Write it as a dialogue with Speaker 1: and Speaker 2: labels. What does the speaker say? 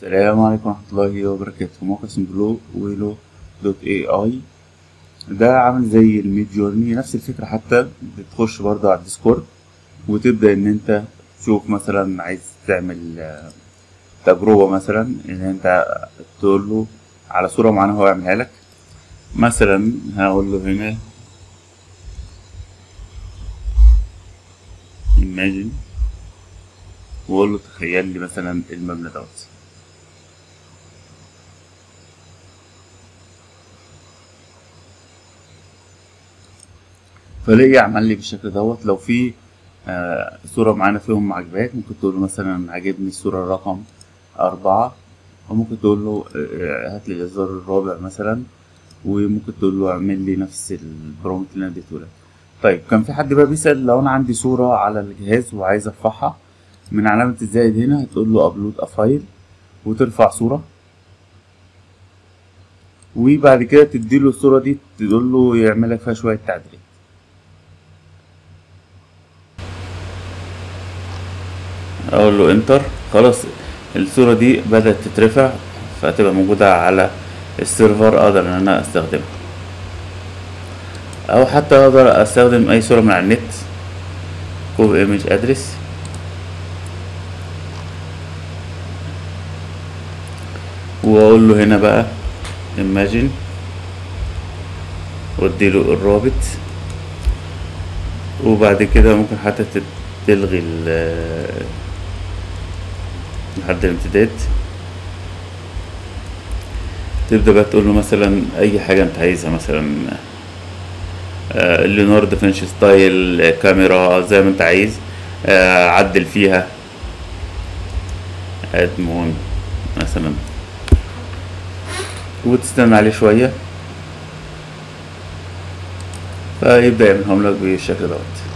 Speaker 1: السلام عليكم ورحمة الله وبركاته. موقع اسمه BlueWillow dot AI ده عامل زي ال Midjourney نفس الفكرة حتى بتخش برضه على ال Discord وتبدأ إن أنت تشوف مثلا عايز تعمل آه، تجربة مثلا إن أنت تقول له على صورة معينة هو يعملها لك. مثلا هقول له هنا imagine وأقول له تخيل لي مثلا المبنى دوت. فلاقي عمل لي بالشكل دوت؟ لو في آه، صورة معانا فيهم عجباك ممكن تقول له مثلا عجبني الصورة رقم أربعة وممكن تقول له آه، هات لي الإصدار الرابع مثلا وممكن تقول له اعمل لي نفس البرومت اللي أنا اديته لك. طيب كان في حد بقى بيسأل لو أنا عندي صورة على الجهاز وعايز أرفعها من علامة الزائد هنا هتقول له upload a file وترفع صورة. وبعد كده تديله الصورة دي تقول له يعمل لك فيها شوية تعديلات أقول له enter. خلاص الصورة دي بدأت تترفع فهتبقى موجودة على ال server أقدر إن أنا أستخدمها. أو حتى أقدر أستخدم أي صورة من على النت. كوب ايمج ادرس وأقول له هنا بقى imagine. واديله الرابط. وبعد كده ممكن حتى تلغي لحد الامتداد. تبدأ بقى تقول له مثلا أي حاجة أنت عايزها مثلا آه، Leonardo da Vinci style كاميرا زي ما أنت عايز آه، عدل فيها. add moon مثلا. وتستنى عليه شوية. فيبدأ يعملهم لك بالشكل دوت.